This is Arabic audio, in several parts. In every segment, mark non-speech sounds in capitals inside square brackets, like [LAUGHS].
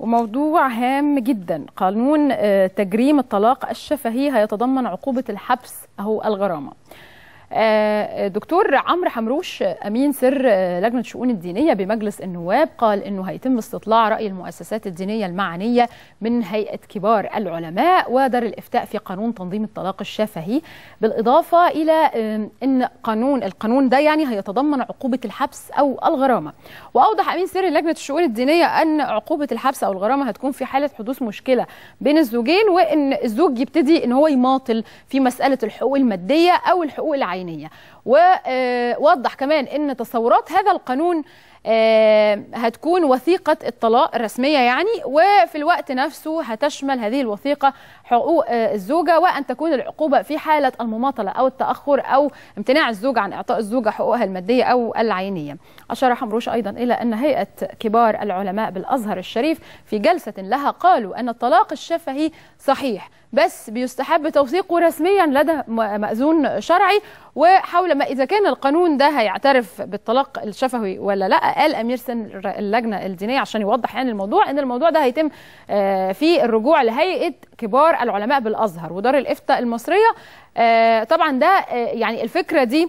وموضوع هام جدا. قانون آه، تجريم الطلاق الشفهي هيتضمن عقوبة الحبس أو الغرامة. دكتور عمرو حمروش آه، أمين سر آه، لجنة الشؤون الدينية بمجلس النواب قال إنه هيتم استطلاع رأي المؤسسات الدينية المعنية من هيئة كبار العلماء ودار الإفتاء في قانون تنظيم الطلاق الشفهي بالإضافة إلى آه، إن قانون القانون ده يعني هيتضمن عقوبة الحبس أو الغرامة. وأوضح أمين سر لجنة الشؤون الدينية أن عقوبة الحبس أو الغرامة هتكون في حالة حدوث مشكلة بين الزوجين وإن الزوج يبتدي إن هو يماطل في مسألة الحقوق المادية أو الحقوق العينية. ووضح كمان إن تصورات هذا القانون آه، هتكون وثيقة الطلاق الرسمية يعني وفي الوقت نفسه هتشمل هذه الوثيقة حقوق آه، الزوجة وأن تكون العقوبة في حالة المماطلة أو التأخر أو امتناع الزوج عن إعطاء الزوجة حقوقها المادية أو العينية. أشار حمروش أيضا إلى أن هيئة كبار العلماء بالأزهر الشريف في جلسة لها قالوا أن الطلاق الشفهي صحيح بس بيستحب توثيقه رسميا لدى مأذون شرعي وحول ما إذا كان القانون ده هيعترف بالطلاق الشفهي ولا لأ قال أمير سن اللجنة الدينية عشان يوضح يعني الموضوع أن الموضوع ده هيتم آه، في الرجوع لهيئة كبار العلماء بالأزهر ودار الإفتاء المصرية آه، طبعا ده آه، يعني الفكرة دي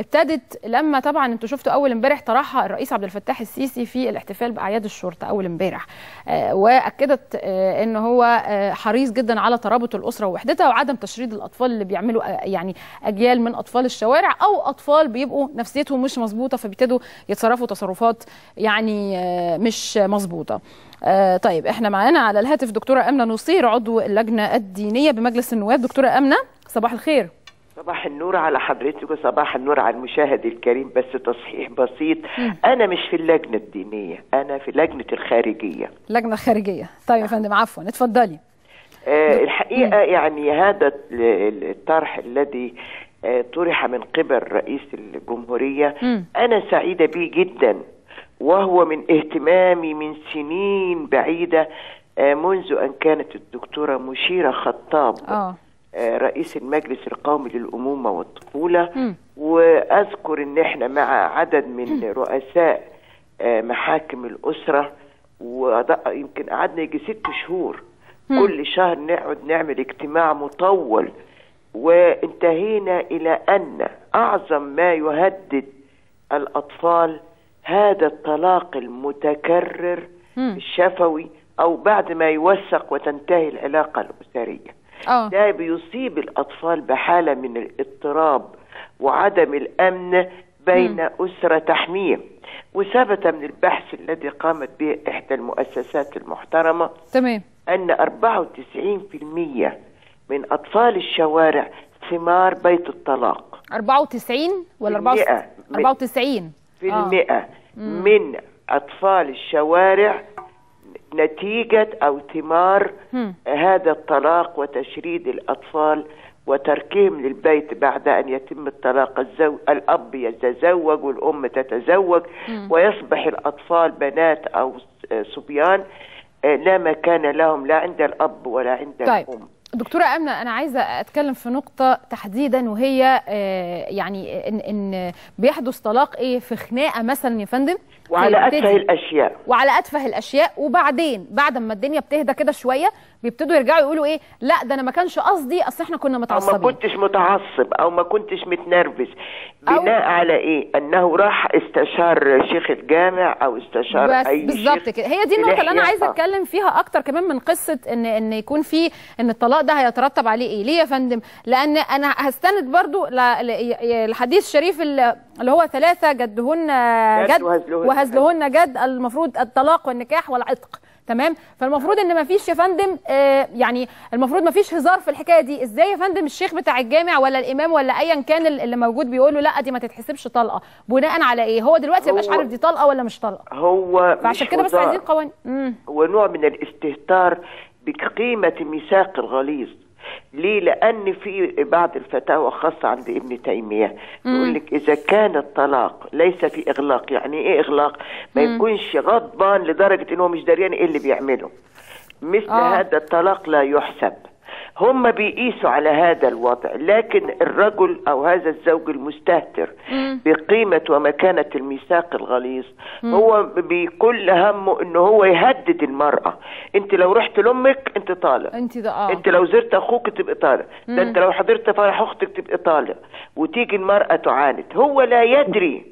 ابتدت لما طبعا أنتوا شفتوا أول امبارح طرحها الرئيس عبد الفتاح السيسي في الاحتفال بأعياد الشرطة أول امبارح. آه، وأكدت آه، إن هو آه، حريص جدا على ترابط الأسرة ووحدتها وعدم تشريد الأطفال اللي بيعملوا يعني أجيال من أطفال الشوارع أو أطفال بيبقوا نفسيتهم مش مظبوطة فبيبتدوا يتصرفوا تصرفات يعني مش مظبوطة. طيب إحنا معانا على الهاتف دكتورة آمنة نصير عضو اللجنة الدينية بمجلس النواب. دكتورة آمنة صباح الخير. صباح النور على حضرتك وصباح النور على المشاهد الكريم. بس تصحيح بسيط أنا مش في اللجنة الدينية أنا في لجنة الخارجية. لجنة خارجية. طيب يا فندم عفوا اتفضلي. آه الحقيقة يعني هذا ال- ال- الطرح الذي آه طرح من قبل رئيس الجمهورية مم. أنا سعيدة به جدا وهو من اهتمامي من سنين بعيدة آه منذ أن كانت الدكتورة مشيرة خطاب. آه، رئيس المجلس القومي للأمومة والطفولة. وأذكر إن إحنا مع عدد من رؤساء آه، محاكم الأسرة ويمكن قعدنا يجي ست شهور. كل شهر نقعد نعمل اجتماع مطول وانتهينا إلى أن أعظم ما يهدد الأطفال هذا الطلاق المتكرر. الشفوي أو بعد ما يوثق وتنتهي العلاقة الأسرية آه. ده بيصيب الأطفال بحالة من الاضطراب وعدم الأمن بين أسرة تحميهم وثبت من البحث الذي قامت به إحدى المؤسسات المحترمة تمام. أن 94% من أطفال الشوارع ثمار بيت الطلاق. 94 ولا في المئة. 94 94 في آه. المئة من أطفال الشوارع نتيجة أو ثمار. هذا الطلاق وتشريد الأطفال وتركهم للبيت بعد أن يتم الطلاق. الزو... الأب يتزوج والأم تتزوج ويصبح الأطفال بنات أو صبيان. آه، لا مكان لهم لا عند الأب ولا عند طيب. الأم. دكتورة أمنة أنا عايزة أتكلم في نقطة تحديدا وهي آه، يعني إن, إن بيحدث طلاق إيه؟ في خناقة مثلا يا فندم؟ وعلى أتفه الأشياء. وعلى أتفه الأشياء. وبعدين بعد ما الدنيا بتهدى كده شوية بيبتدوا يرجعوا يقولوا إيه؟ لا ده أنا ما كانش قصدي أصل إحنا كنا أو ما متعصبين. كنتش متعصب أو ما كنتش متنرفز. أو- بناء على إيه؟ أنه راح استشار شيخ الجامع أو استشار بس أي بالظبط كده. هي دي في النقطة اللي أنا لحية. عايزة آه. أتكلم فيها أكتر كمان من قصة إن إن يكون في إن الطلاق ده هيترتب عليه إيه؟ ليه يا فندم؟ لأن أنا هستند برضو ل- ل- الحديث الشريف اللي هو ثلاثة جدهن جد وهزلهن. جد المفروض الطلاق والنكاح والعتق. تمام؟ فالمفروض إن ما فيش يا فندم آه يعني المفروض ما فيش هزار في الحكاية دي. إزاي يا فندم؟ الشيخ بتاع الجامع ولا الإمام ولا ايا كان اللي موجود بيقول له لا دي ما تتحسبش طلقة. بناء على إيه؟ هو دلوقتي ما بقاش هو- عارف دي طلقة ولا مش طلقة. هو فعشان كده بس. عايزين قوانين. هو نوع من الاستهتار بقيمة ميثاق الغليظ ليه؟ لأن في بعض الفتاوى خاصة عند ابن تيمية يقول لك إذا كان الطلاق ليس في إغلاق، يعني إيه إغلاق؟ ما يكونش غضبان لدرجة إنه مش دريان إيه اللي بيعمله. مثل آه. هذا الطلاق لا يحسب. هم بيقيسوا على هذا الوضع لكن الرجل أو هذا الزوج المستهتر بقيمة ومكانة الميثاق الغليظ هو بكل همه إنه هو يهدد المرأة. أنت لو رحت لأمك أنت طالق. أنت ده آه. أنت لو زرت أخوك تبقى طالق. ده أنت لو حضرت فرح أختك تبقى طالق. وتيجي المرأة تعاند. هو لا يدري.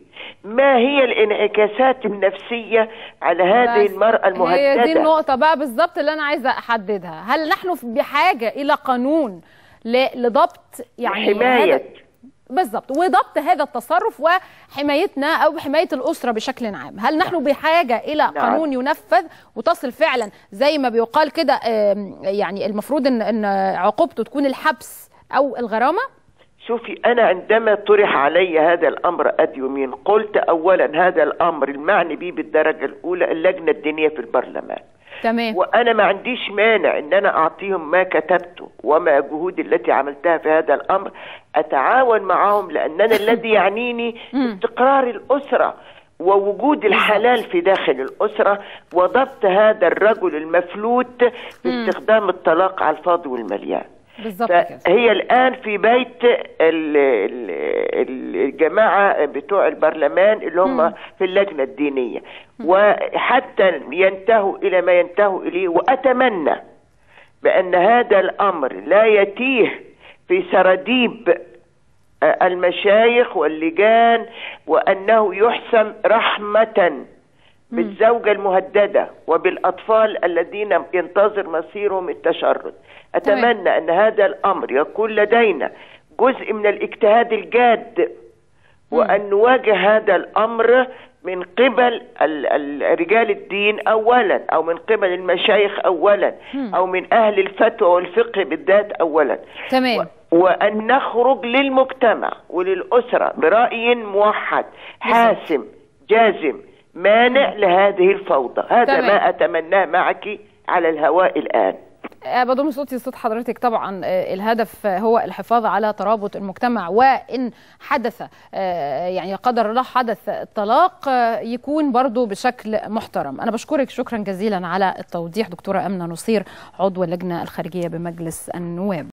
ما هي الانعكاسات النفسية على هذه المرأة المهددة هي دي النقطة بقى بالظبط اللي أنا عايزة أحددها. هل نحن بحاجة إلى قانون لضبط يعني حماية. بالظبط وضبط هذا التصرف وحمايتنا أو حماية الأسرة بشكل عام. هل نحن بحاجة إلى قانون ينفذ وتصل فعلا؟ زي ما بيقال كده يعني المفروض إن عقوبته تكون الحبس أو الغرامة؟ شوفي أنا عندما طرح علي هذا الأمر أد يمين قلت أولا هذا الأمر المعني به بالدرجة الأولى اللجنة الدينية في البرلمان. تمام. وأنا ما عنديش مانع إن أنا أعطيهم ما كتبته وما جهودي التي عملتها في هذا الأمر. أتعاون معهم لأننا [LAUGHS] الذي يعنيني استقرار الأسرة ووجود الحلال في داخل الأسرة وضبط هذا الرجل المفلوت في استخدام الطلاق على الفاضي والمليان. بالظبط كده. فهي الآن في بيت ال- ال- الجماعة بتوع البرلمان اللي هم في اللجنة الدينية. وحتى ينتهوا إلى ما ينتهوا إليه وأتمنى بأن هذا الأمر لا يتيه في سراديب آه، المشايخ واللجان وأنه يحسم رحمة بالزوجة المهددة وبالأطفال الذين ينتظر مصيرهم التشرد. أتمنى أن هذا الأمر يكون لدينا جزء من الاجتهاد الجاد وأن نواجه هذا الأمر من قبل ال- ال- رجال الدين أولا أو من قبل المشايخ أولا أو من أهل الفتوى والفقه بالذات أولا. تمام. وأن نخرج للمجتمع وللأسرة برأي موحد حاسم جازم مانع لهذه الفوضى. هذا تمام. ما أتمناه معك على الهواء الآن. بضم صوتي صوت حضرتك طبعا آه، الهدف هو الحفاظ على ترابط المجتمع وإن حدث آه، يعني قدر الله حدث طلاق آه، يكون برضو بشكل محترم. أنا بشكرك شكرا جزيلا على التوضيح دكتورة أمنة نصير عضو اللجنة الخارجية بمجلس النواب.